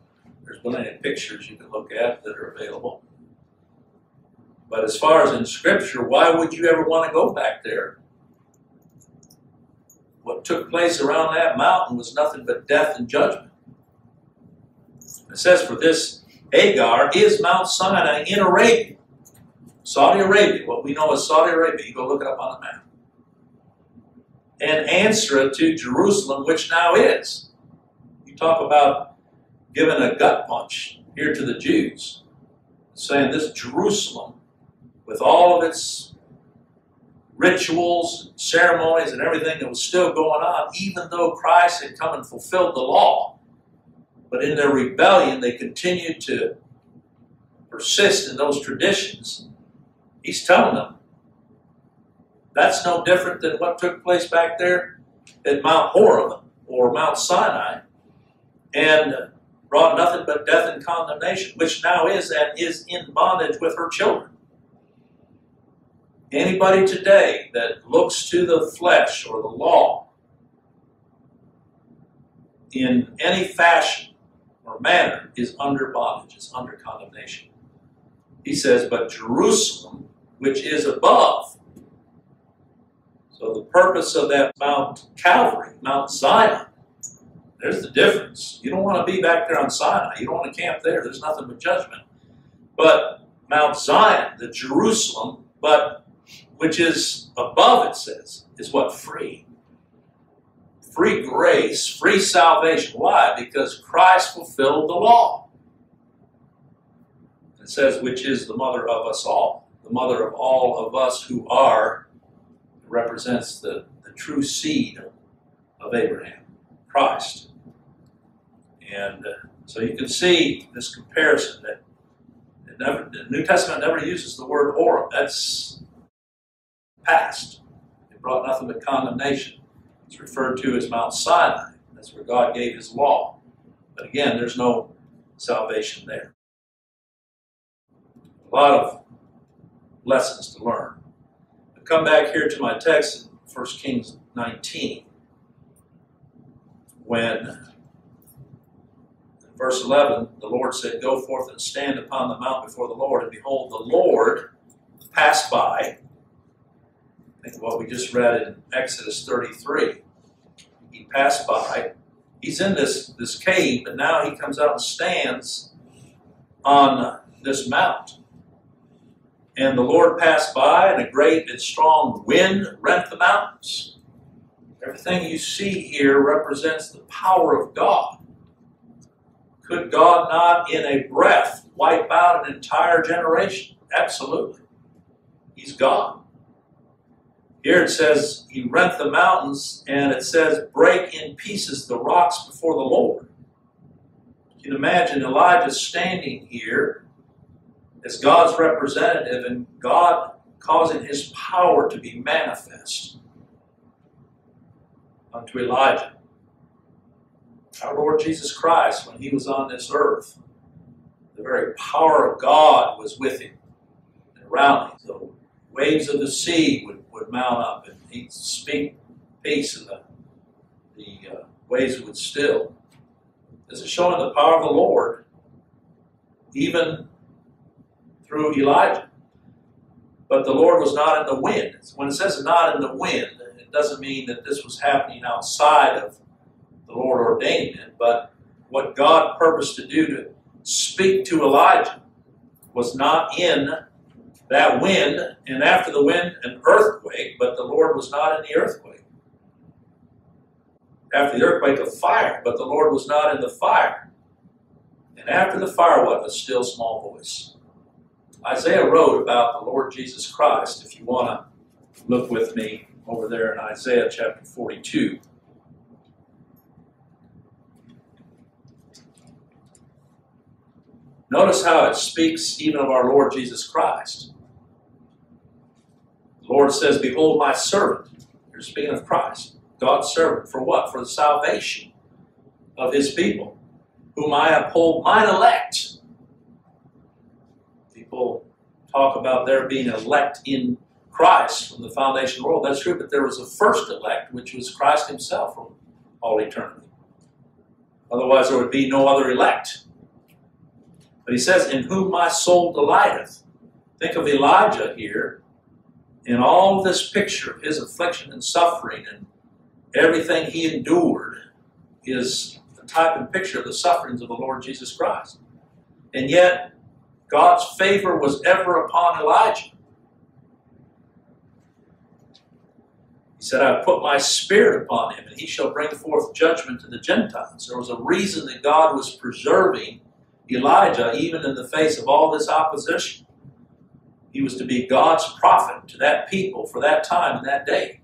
there's plenty of pictures you can look at that are available. But as far as in Scripture, why would you ever want to go back there? What took place around that mountain was nothing but death and judgment. It says, For this Hagar is Mount Sinai in Arabia. Saudi Arabia, what we know as Saudi Arabia, you go look it up on the map. And answer to Jerusalem, which now is. You talk about giving a gut punch here to the Jews, saying this Jerusalem with all of its rituals, ceremonies, and everything that was still going on, even though Christ had come and fulfilled the law. But in their rebellion, they continued to persist in those traditions. He's telling them that's no different than what took place back there at Mount Horeb or Mount Sinai and brought nothing but death and condemnation, which now is and is in bondage with her children. Anybody today that looks to the flesh or the law in any fashion or manner is under bondage, is under condemnation. He says, but Jerusalem, which is above. So the purpose of that Mount Calvary, Mount Zion, there's the difference. You don't want to be back there on Sinai. You don't want to camp there. There's nothing but judgment. But Mount Zion, the Jerusalem, but which is above, it says, is what? Free. Free grace, free salvation. Why? Because Christ fulfilled the law. It says, which is the mother of us all, the mother of all of us who are, represents the, the true seed of Abraham, Christ. And uh, so you can see this comparison that never, the New Testament never uses the word or. That's past. It brought nothing but condemnation. It's referred to as Mount Sinai. That's where God gave his law. But again, there's no salvation there. A lot of lessons to learn. I come back here to my text in 1 Kings 19 when in verse 11 the Lord said, Go forth and stand upon the mount before the Lord, and behold, the Lord passed by think what we just read in Exodus 33. He passed by. He's in this, this cave, but now he comes out and stands on this mount. And the Lord passed by, and a great and strong wind rent the mountains. Everything you see here represents the power of God. Could God not, in a breath, wipe out an entire generation? Absolutely. He's God. Here it says, He rent the mountains, and it says, break in pieces the rocks before the Lord. You can imagine Elijah standing here as God's representative and God causing his power to be manifest unto Elijah. Our Lord Jesus Christ, when he was on this earth, the very power of God was with him and around him. The waves of the sea would would mount up and he'd speak peace and the, the uh, waves would still. This is showing the power of the Lord even through Elijah. But the Lord was not in the wind. When it says not in the wind, it doesn't mean that this was happening outside of the Lord ordaining it, but what God purposed to do to speak to Elijah was not in that wind, and after the wind, an earthquake, but the Lord was not in the earthquake. After the earthquake, a fire, but the Lord was not in the fire. And after the fire, what? A still small voice. Isaiah wrote about the Lord Jesus Christ, if you want to look with me over there in Isaiah chapter 42. Notice how it speaks even of our Lord Jesus Christ. The Lord says, Behold my servant. You're speaking of Christ. God's servant. For what? For the salvation of his people, whom I uphold mine elect. People talk about there being elect in Christ from the foundation of the world. That's true, but there was a first elect, which was Christ himself from all eternity. Otherwise, there would be no other elect. But he says, In whom my soul delighteth. Think of Elijah here in all this picture of his affliction and suffering and everything he endured is a type and picture of the sufferings of the Lord Jesus Christ. And yet, God's favor was ever upon Elijah. He said, I put my spirit upon him, and he shall bring forth judgment to the Gentiles. There was a reason that God was preserving Elijah, even in the face of all this opposition. He was to be God's prophet to that people for that time and that day.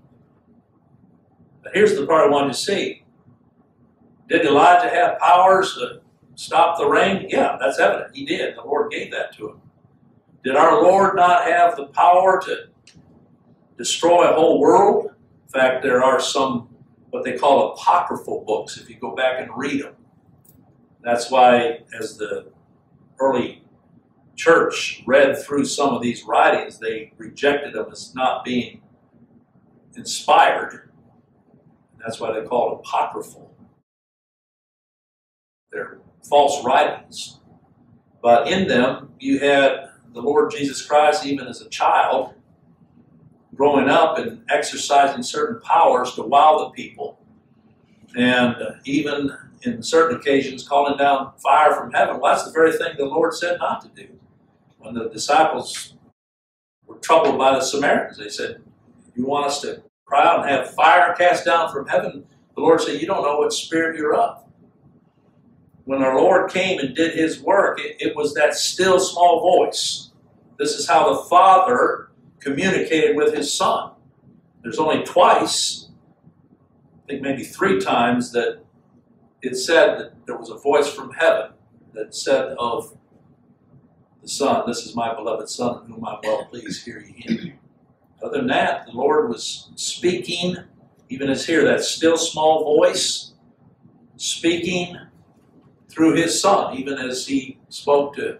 But here's the part I wanted to see. Did Elijah have powers to stop the rain? Yeah, that's evident. He did. The Lord gave that to him. Did our Lord not have the power to destroy a whole world? In fact, there are some what they call apocryphal books if you go back and read them. That's why, as the early church read through some of these writings, they rejected them as not being inspired. That's why they call it apocryphal. They're false writings. But in them, you had the Lord Jesus Christ, even as a child, growing up and exercising certain powers to wow the people. And even in certain occasions, calling down fire from heaven. Well, that's the very thing the Lord said not to do. When the disciples were troubled by the Samaritans, they said, You want us to cry out and have fire cast down from heaven? The Lord said, You don't know what spirit you're of. When our Lord came and did his work, it, it was that still small voice. This is how the Father communicated with his Son. There's only twice, I think maybe three times, that it said that there was a voice from heaven that said of the Son, This is my beloved Son, whom I'm well pleased, hear ye him. Other than that, the Lord was speaking, even as here, that still small voice, speaking through his Son, even as he spoke to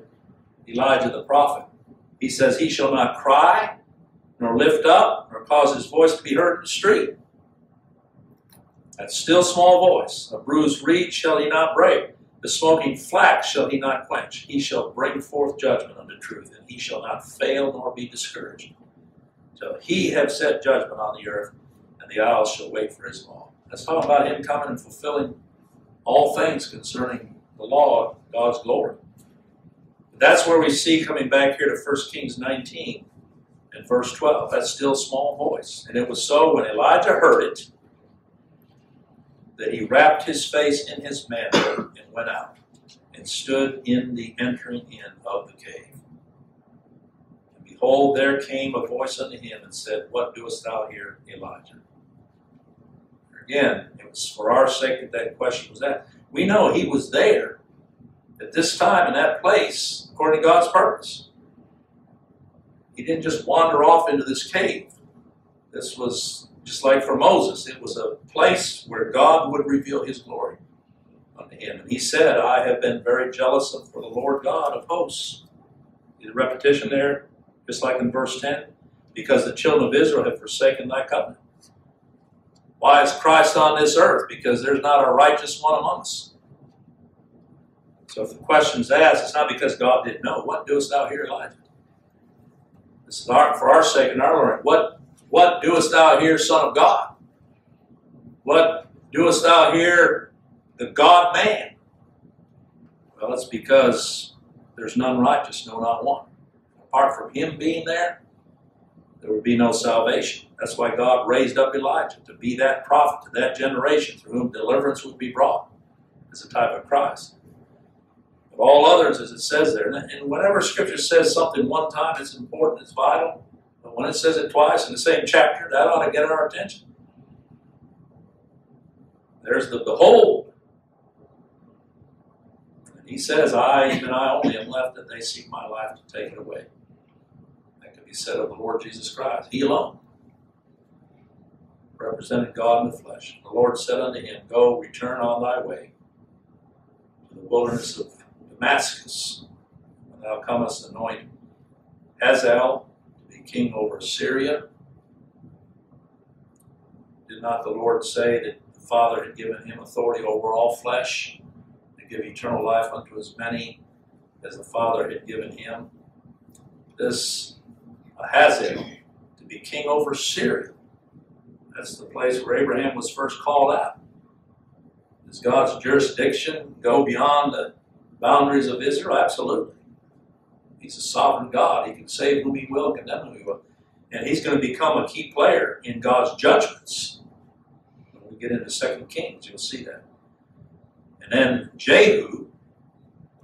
Elijah the prophet. He says, He shall not cry, nor lift up, nor cause his voice to be heard in the street. That still small voice, a bruised reed shall he not break, the smoking flax shall he not quench. He shall bring forth judgment unto truth, and he shall not fail nor be discouraged. So he have set judgment on the earth, and the isles shall wait for his law. That's talking about him coming and fulfilling all things concerning the law of God's glory. That's where we see coming back here to 1 Kings 19 and verse 12. That still small voice. And it was so when Elijah heard it that he wrapped his face in his mantle and went out and stood in the entering in of the cave. And behold, there came a voice unto him and said, What doest thou here, Elijah? Again, it was for our sake that that question was asked. We know he was there at this time in that place according to God's purpose. He didn't just wander off into this cave. This was just like for Moses, it was a place where God would reveal his glory unto him. And he said, I have been very jealous for the Lord God of hosts. The repetition there, just like in verse 10, because the children of Israel have forsaken thy covenant. Why is Christ on this earth? Because there's not a righteous one among us. So if the question is asked, it's not because God didn't know. What doest thou here, Elijah? This is our, for our sake and our Lord. What what doest thou here, Son of God? What doest thou here, the God man? Well, it's because there's none righteous, no, not one. Apart from him being there, there would be no salvation. That's why God raised up Elijah to be that prophet to that generation through whom deliverance would be brought as a type of Christ. But all others, as it says there, and whenever Scripture says something one time, it's important, it's vital. But when it says it twice in the same chapter, that ought to get our attention. There's the behold. And he says, I, even I only am left, that they seek my life to take it away. That can be said of the Lord Jesus Christ. He alone represented God in the flesh. The Lord said unto him, Go, return on thy way to the wilderness of Damascus, thou comest anoint Hazael king over Syria. Did not the Lord say that the Father had given him authority over all flesh to give eternal life unto as many as the Father had given him? This Hazael to be king over Syria. That's the place where Abraham was first called out. Does God's jurisdiction go beyond the boundaries of Israel? Absolutely. He's a sovereign God. He can save whom he will, condemn whom he will. And he's going to become a key player in God's judgments. When we get into Second Kings, you'll see that. And then Jehu,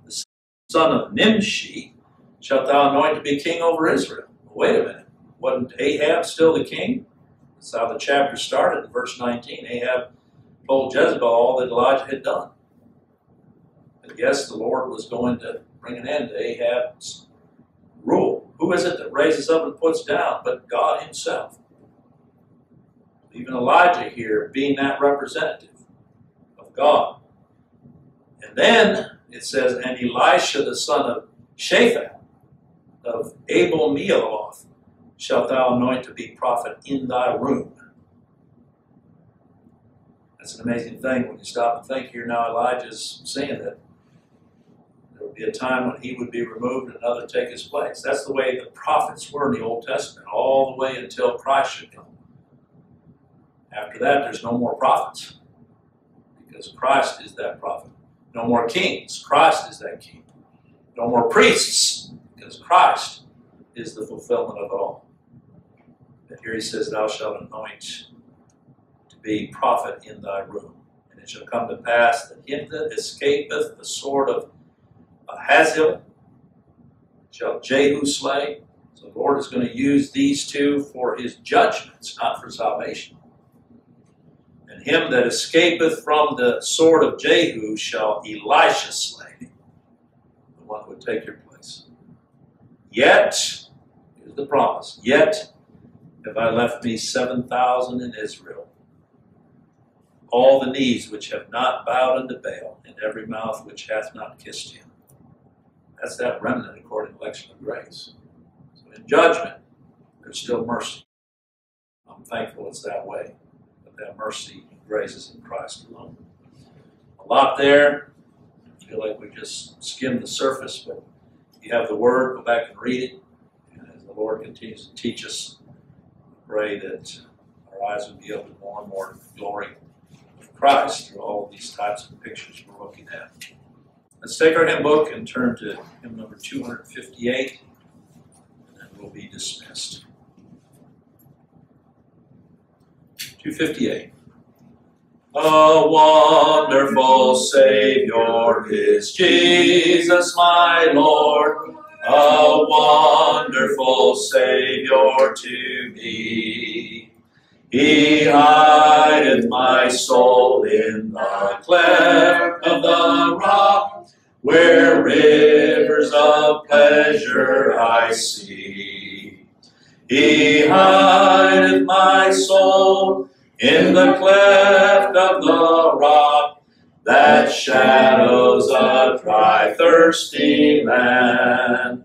the son of Nimshi, shalt thou anoint to be king over Israel. Wait a minute. Wasn't Ahab still the king? That's how the chapter started in verse 19. Ahab told Jezebel all that Elijah had done. But yes, the Lord was going to bring an end to Ahab's rule. Who is it that raises up and puts down but God Himself? Even Elijah here being that representative of God. And then it says, and Elisha the son of Shaphat of Abel Meoloth shalt thou anoint to be prophet in thy room. That's an amazing thing when you stop and think here now Elijah's saying that be a time when he would be removed and another take his place. That's the way the prophets were in the Old Testament, all the way until Christ should come. After that, there's no more prophets because Christ is that prophet. No more kings, Christ is that king. No more priests because Christ is the fulfillment of it all. But here he says, Thou shalt anoint to be prophet in thy room. And it shall come to pass that him that escapeth the sword of Hazael shall Jehu slay. So the Lord is going to use these two for his judgments, not for salvation. And him that escapeth from the sword of Jehu shall Elisha slay, the one who would take your place. Yet, here's the promise, yet have I left me 7,000 in Israel, all the knees which have not bowed unto Baal, and every mouth which hath not kissed him. That's that remnant according to election of grace. So in judgment, there's still mercy. I'm thankful it's that way. But that mercy and grace is in Christ alone. A lot there. I feel like we just skimmed the surface, but if you have the Word, go back and read it. And as the Lord continues to teach us, pray that our eyes would be open more and more to the glory of Christ through all these types of pictures we're looking at. Let's take our hymn book and turn to hymn number 258, and then we'll be dismissed. 258. A wonderful Savior is Jesus, my Lord a wonderful Savior to me. He hideth my soul in the cleft of the rock, where rivers of pleasure I see. He hideth my soul in the cleft of the rock, that shadows a dry, thirsty land.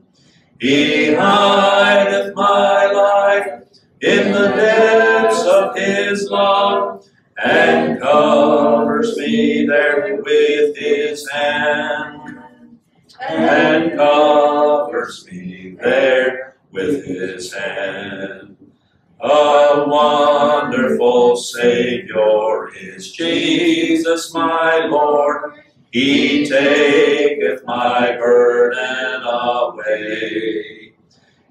He hideth my life in the depths of his love, and covers me there with his hand, and covers me there with his hand. A wonderful Savior is Jesus my Lord. He taketh my burden away.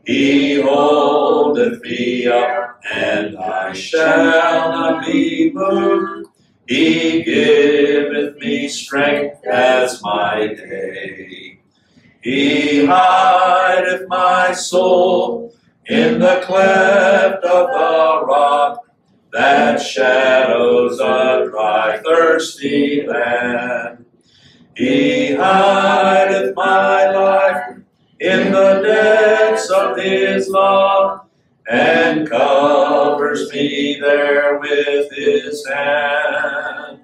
He holdeth me up, and I shall not be moved. He giveth me strength as my day. He hideth my soul in the cleft of the rock that shadows a dry, thirsty land. He hideth my life in the depths of his love and covers me there with his hand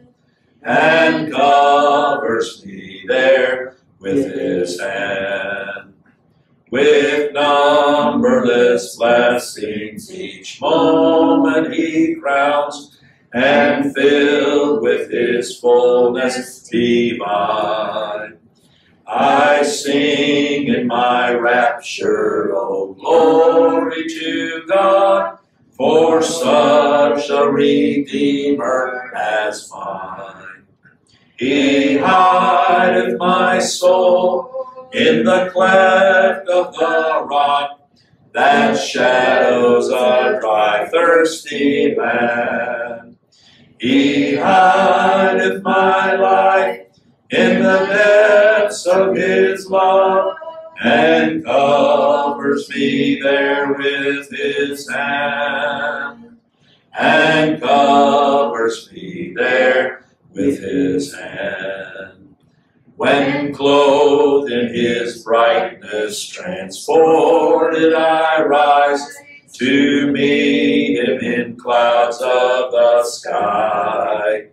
and covers me there with his hand with numberless blessings each moment he crowns and filled with his fullness divine I sing in my rapture, O glory to God, for such a Redeemer as mine. He hideth my soul in the cleft of the rock that shadows a dry, thirsty land. He hideth my life in the depths of his love and covers me there with his hand and covers me there with his hand when clothed in his brightness transported i rise to meet him in clouds of the sky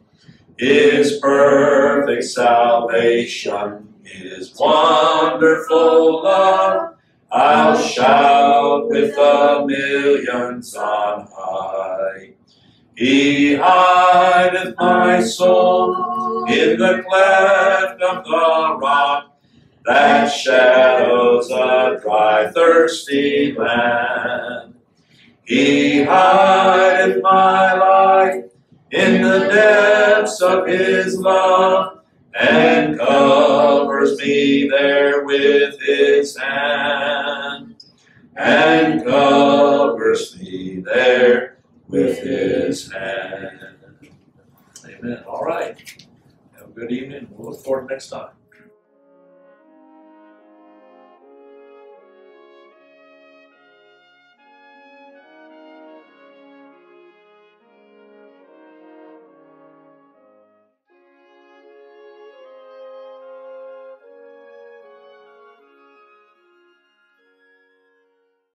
his perfect salvation, His wonderful love, I'll shout with the millions on high. He hideth my soul in the cleft of the rock that shadows a dry, thirsty land. He hideth my life in the depths of his love and covers me there with his hand and covers me there with his hand. Amen. All right. Have a good evening. We'll look forward to next time.